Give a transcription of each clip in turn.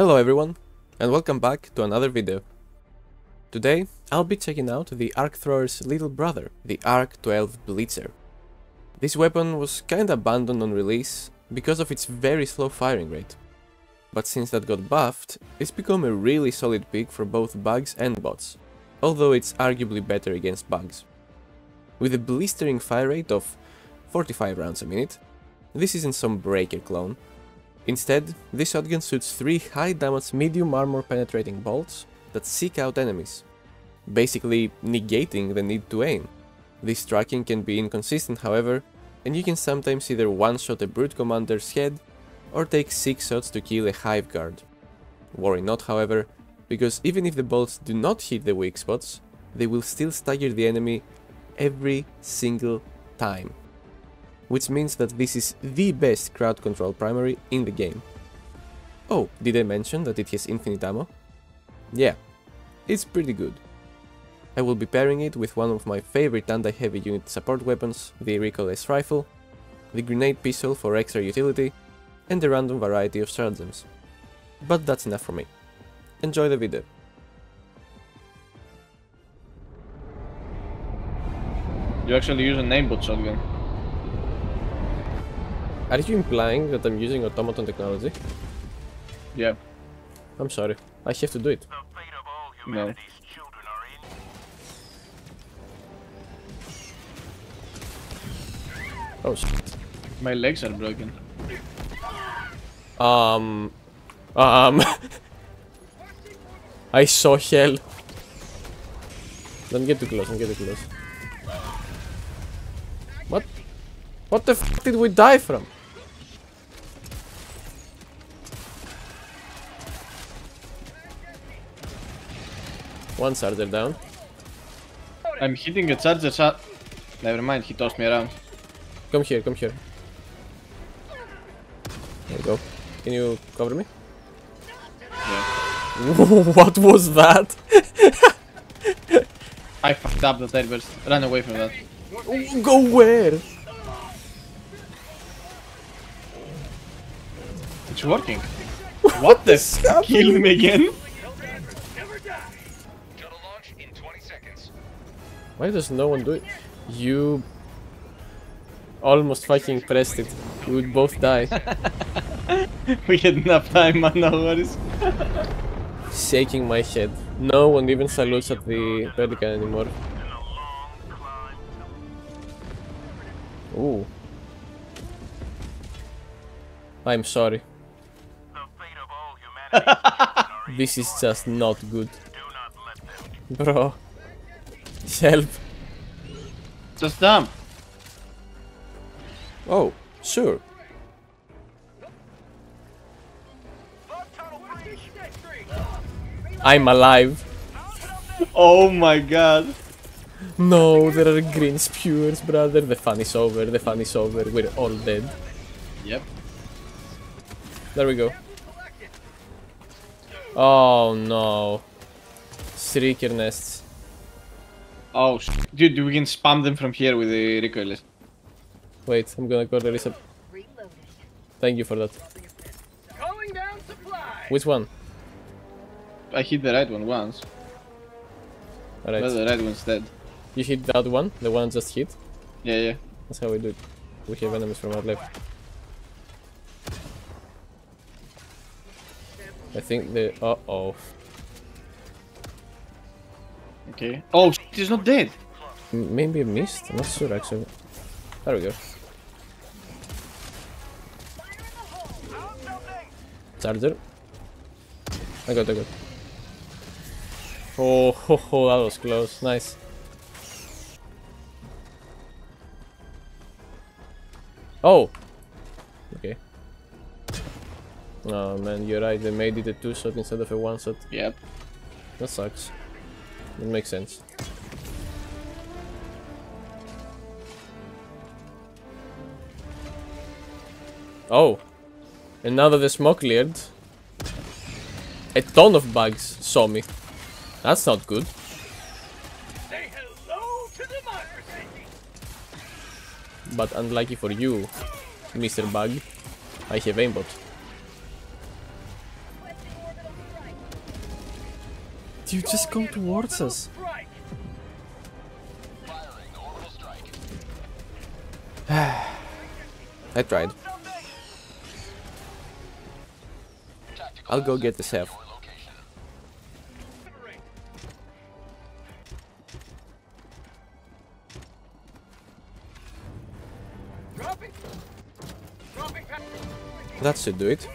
Hello everyone, and welcome back to another video. Today, I'll be checking out the Arc Thrower's little brother, the Arc 12 Blitzer. This weapon was kinda abandoned on release because of its very slow firing rate. But since that got buffed, it's become a really solid pick for both bugs and bots, although it's arguably better against bugs. With a blistering fire rate of 45 rounds a minute, this isn't some breaker clone. Instead, this shotgun shoots 3 high damage medium armor penetrating bolts that seek out enemies, basically negating the need to aim. This tracking can be inconsistent however, and you can sometimes either one-shot a brute commander's head or take 6 shots to kill a hive guard. Worry not however, because even if the bolts do not hit the weak spots, they will still stagger the enemy every single time. Which means that this is the best crowd control primary in the game. Oh, did I mention that it has infinite ammo? Yeah, it's pretty good. I will be pairing it with one of my favorite anti-heavy unit support weapons, the recoilless rifle, the grenade pistol for extra utility, and a random variety of stratagems. But that's enough for me. Enjoy the video. You actually use a namebot shotgun. Are you implying that I'm using automaton technology? Yeah. I'm sorry, I have to do it. The fate of all No. humanity's children are in. Oh shit. My legs are broken. Um... Um... I saw hell. Don't get too close, don't get too close. What? What the f did we die from? One charger down. I'm hitting a charger shot. Never mind, he tossed me around. Come here, come here. There you go. Can you cover me? Yeah. what was that? I fucked up the airburst. Run away from that. Go where? It's working. What the Kill me again? Why does no one do it? You almost fucking pressed it. We would both die. we had enough time, man, no worries. Shaking my head. No one even salutes at the Pelican anymore. And a long climb to Ooh. I'm sorry. the fate of all humanity's children are in. This is just not good. Do not let them. Bro. Help. Just dumb. Oh, sure. I'm alive. Oh my god. No, there are green spewers, brother. The fun is over. The fun is over. We're all dead. Yep. There we go. Oh no. Shrieker nests. Oh, sh dude, we can spam them from here with the recoilless. Wait, I'm gonna go to reset. Thank you for that. Calling down supply. Which one? I hit the right one once, but Alright. the right one's dead. You hit that one, the one I just hit. Yeah, yeah. That's how we do it. We have enemies from our left. I think the. Uh oh. Okay. Oh, he's not dead. Maybe I missed? I'm not sure actually. There we go. Charger. I got, I got. Oh, ho, ho, that was close. Nice. Oh! Okay. Oh man, you're right. They made it a two shot instead of a one shot. Yep. That sucks. It makes sense. Oh. And now that the smoke cleared, a ton of bugs saw me. That's not good. Say hello to. But unlucky for you, Mr. Bug, I have aimbot. You just come towards us? I tried. I'll go get the chef. That should do it.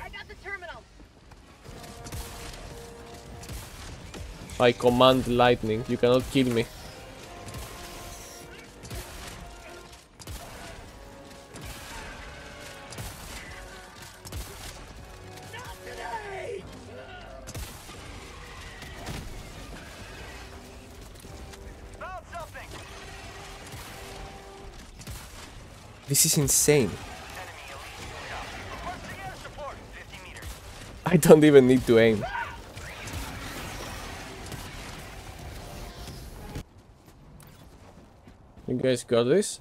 I command lightning. You cannot kill me. This is insane. Enemy elite inbound. Requesting air support. 50 meters. I don't even need to aim. Guys got this?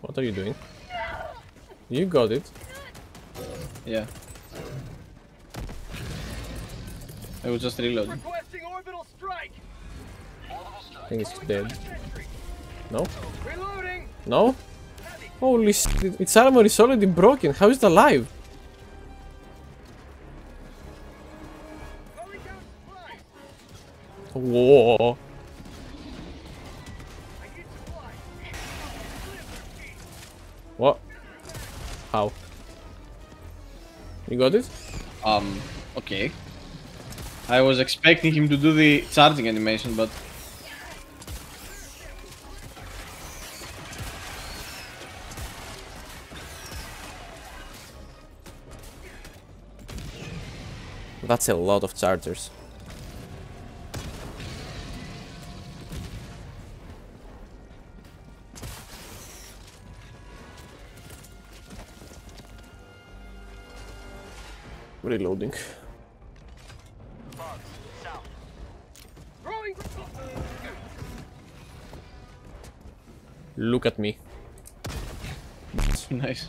What are you doing? You got it. Yeah. I was just reloading. Requesting orbital strike. I think it's dead. No? Reloading. No? Holy shit, its armor is already broken. How is it alive? Calling down supplies. Whoa. You got it? Um, okay. I was expecting him to do the charging animation, but That's a lot of chargers. Reloading. Bugs. South. Throwing. Look at me. nice.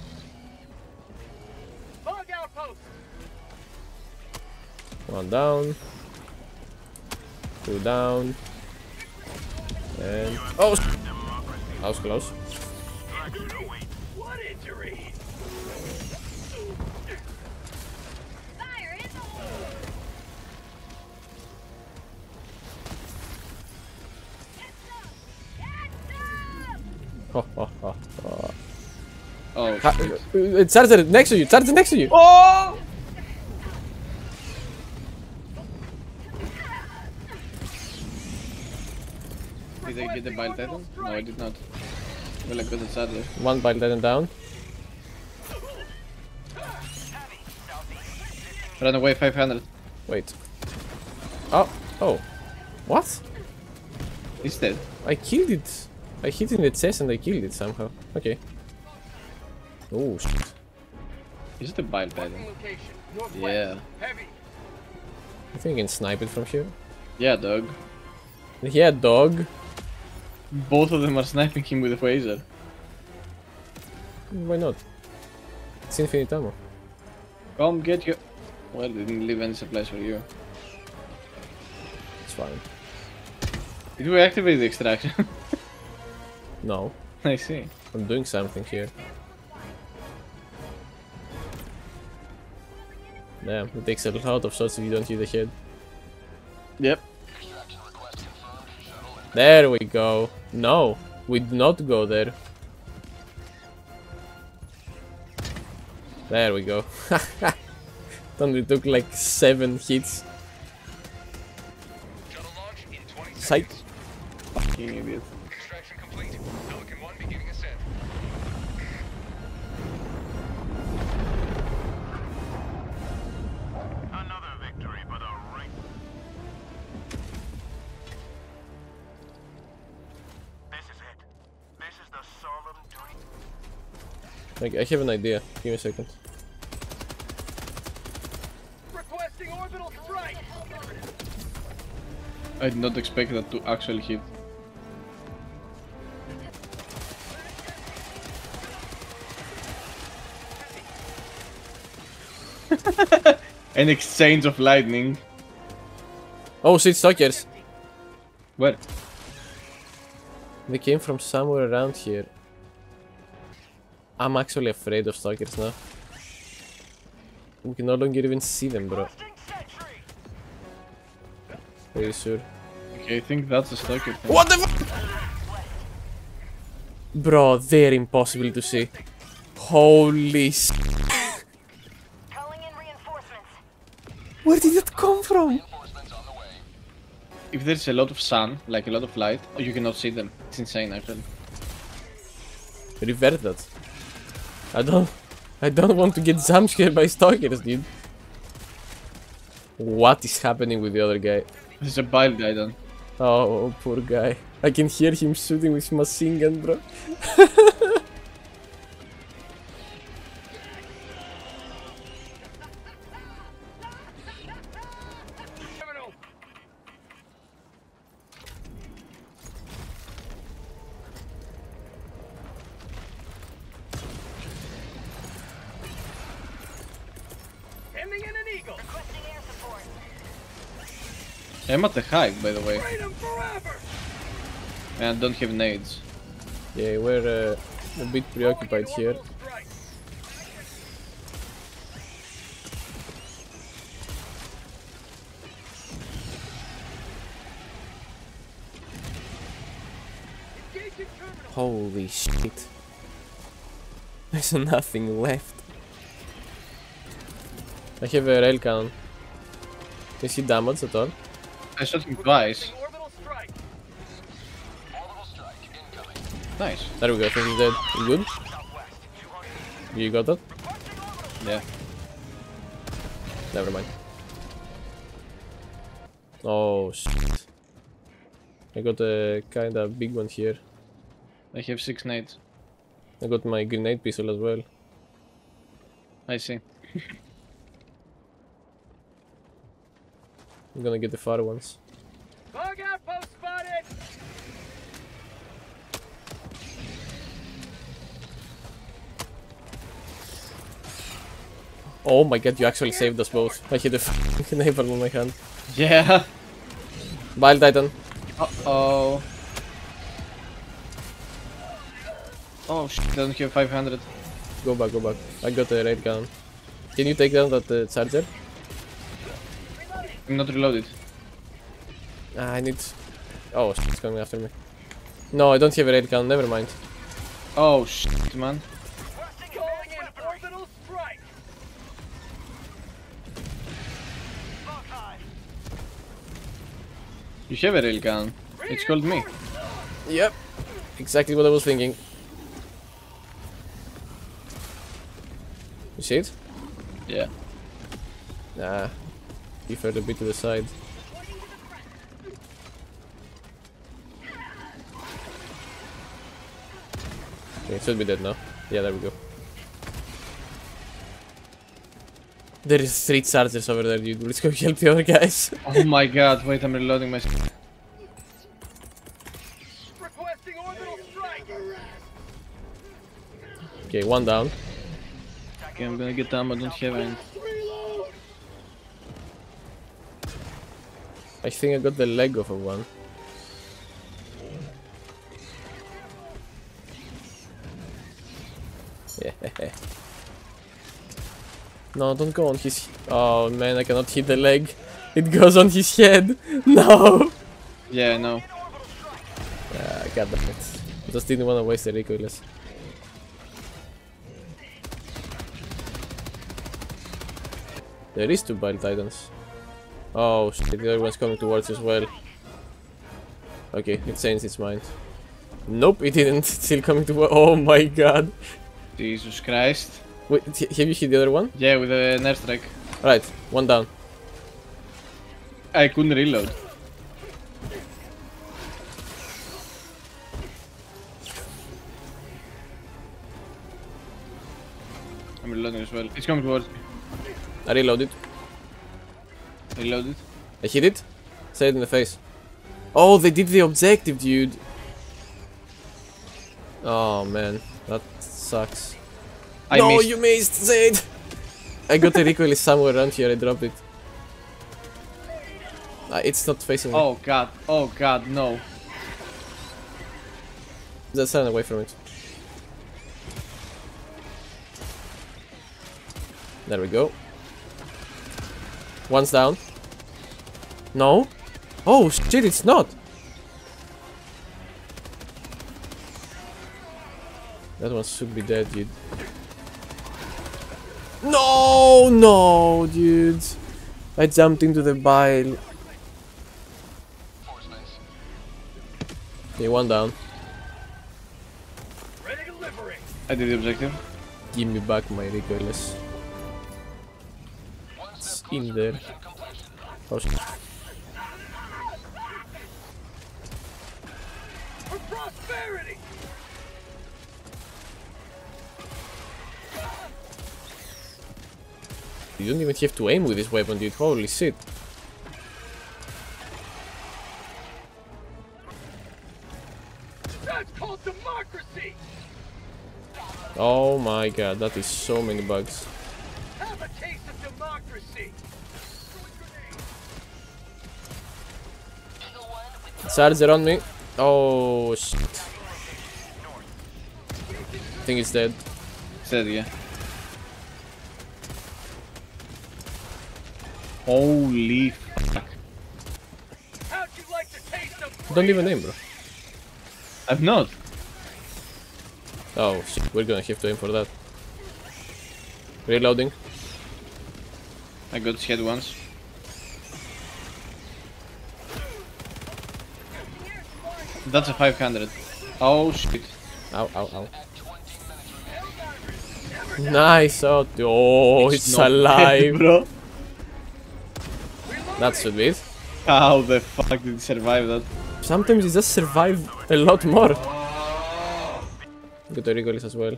Bug outpost. One down. Two down. And oh, s- that was close. Oh. Oh, Ha- uh, charger next to you. Charger next to you. Oh! Did I get the bile titan? No, I did not. Well, I got the charger. One bile titan down. Run away 500. Wait. Oh, oh. What? It's dead. I killed it. I hit it in the chest and I killed it somehow. Okay. Oh, shit. Is it a bile titan? Location. Northwest. Yeah. Heavy. I think I can snipe it from here. Yeah, dog. Yeah, dog. Both of them are sniping him with a phaser. Why not? It's infinite ammo. Come get you. Well, they didn't leave any supplies for you. It's fine. Did we activate the extraction? No, I see. I'm doing something here. Damn, it takes a lot of shots if you don't hit the head. Yep. There we go. No, we do not go there. There we go. Only took like seven hits. Shuttle launch in 20 Sight. Fucking idiot. Like, I have an idea. Give me a second. Requesting orbital strike. I did not expect that to actually hit. An exchange of lightning. Oh shit, stalkers. Where? They came from somewhere around here. I'm actually afraid of stalkers now. We can no longer even see them, bro. Are you sure? Okay, I think that's a stalker thing. What the? Bro, they're impossible to see. Holy s- Calling in reinforcements. Where did it come from? Reinforcements on the way. If there's a lot of sun, like a lot of light, you cannot see them. It's insane actually. Revert that. I don't... I don't want to get jump scared by stalkers, dude. What is happening with the other guy? There's a bile guy then. Oh, poor guy. I can hear him shooting with machine gun, bro. I'm at the hike, by the way, Freedom and I don't have nades. Yeah, we're uh, a bit preoccupied here. Orbital strike. Engaging terminal. Holy shit. There's nothing left. I have a rail cannon. Is he damaged at all? I shot him twice. Requesting orbital strike. Orbital strike incoming. Nice. There we go, I think he's dead. You good? You got that? Yeah. Never mind. Oh shit. I got a kinda big one here. I have six nades. I got my grenade pistol as well. I see. I'm gonna get the far ones. Bug outpost spotted. Oh my god, you actually saved us both. I hit a fucking naval on my hand. Yeah. Bile Titan. Uh oh. Oh shit, I don't have 500. Go back, go back. I got a rail gun. Can you take down that uh, charger? I'm not reloaded. Ah, I need... Oh, shit, it's coming after me. No, I don't have a rail gun, never mind. Oh shit, man. Requesting calling in orbital strike. Buckeye. You have a rail gun. It's called me. Yep. Exactly what I was thinking. You see it? Yeah. Nah. Prefer a bit to the side. Okay, it should be dead now. Yeah, there we go. There is three chargers over there, dude. Let's go help the other guys. Oh my god, wait, I'm reloading my. Requesting orbital strike. okay, one down. Okay, I'm gonna get down, but don't have any. I think I got the leg of a one. Yeah. No, don't go on his. Oh man, I cannot hit the leg. It goes on his head. No. Yeah, no. Ah, God damn it. Just didn't want to waste the recoilless. There is two Bile Titans. Oh shit, the other one's coming towards as well. Okay, it changed its mind. Nope, it didn't. It's still coming to. Oh my god. Jesus Christ. Wait, have you hit the other one? Yeah, with an airstrike. Right, one down. I couldn't reload. I'm reloading as well. It's coming towards me. I reloaded. Reloaded. I hit it. Say it in the face. Oh, they did the objective, dude. Oh man, that sucks. I no, missed. you missed, Zaid. I got a recoil somewhere around here. I dropped it. Uh, it's not facing me. Oh god, oh god, no. Just stand away from it. There we go. One's down. No? Oh shit, it's not! That one should be dead, dude. No, no, dude. I jumped into the bile. Okay, one down. I did the objective. Give me back my recoilless. It's in there. to mission completion. Oh, shit. You don't even have to aim with this weapon, dude. Holy shit. That's called democracy. Oh my god, that is so many bugs. Have a taste of democracy. Charger on me. Oh shit. I think it's dead. Said yeah. Holy fuck. How'd you like the taste Don't give a name, bro. I've not. Oh shit, we're gonna have to aim for that. Reloading. I got hit once. That's a 500. Oh shit. Ow, ow, ow. Nice oh, shot. Oh, it's, not alive. dead, bro. That should be it. How the fuck did he survive that? Sometimes he just survive a lot more. The recoilless as well.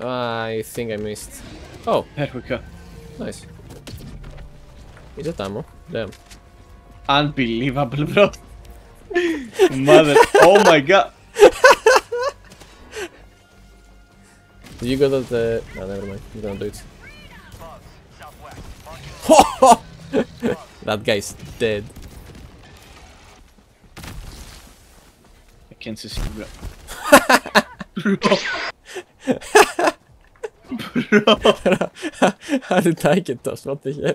Ah, I think I missed. Oh, There we go. nice. Is that ammo? Damn. Unbelievable, bro. Mother. Oh my god. Did you go to the... Uh, no, never mind. You don't do it. that guy's dead. I can't see bro. How did I get us? What the hell?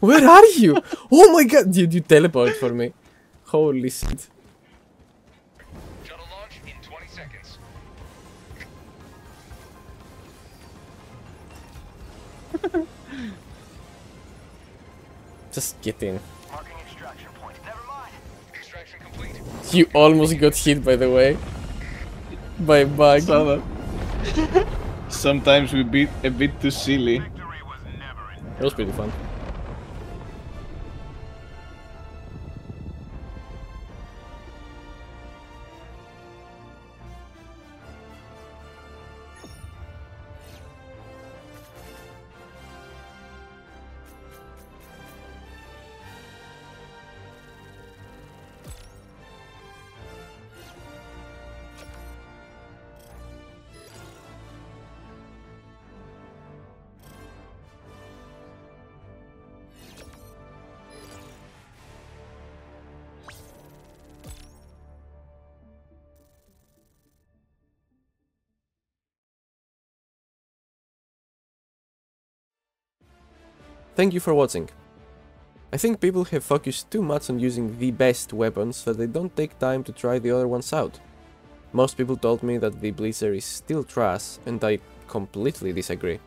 Where are you? Oh my god! Dude, you teleport for me. Holy shit. Just get in. Marking extraction point. Never mind. Extraction complete. You almost got hit, by the way. By a bug. Sometimes we beat a bit too silly. Victory was never in It was pretty fun. Thank you for watching. I think people have focused too much on using the best weapons that they don't take time to try the other ones out. Most people told me that the Blitzer is still trash and I completely disagree.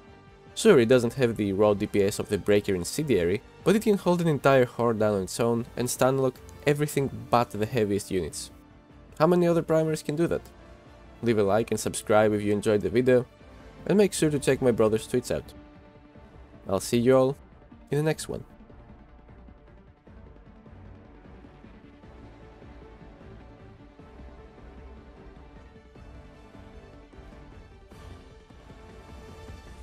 Sure, it doesn't have the raw DPS of the Breaker Incendiary, but it can hold an entire horde down on its own and stunlock everything but the heaviest units. How many other primers can do that? Leave a like and subscribe if you enjoyed the video, and make sure to check my brother's tweets out. I'll see you all in the next one.